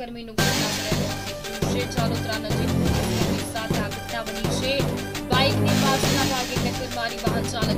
કર્મીનું ઘટના કરેલું છે. ચાલોત્રા નજીક સાથે આ ઘટના બની છે. બાઇકની પાછળના ભાગે ટક્કર મારી વાહન ચાલક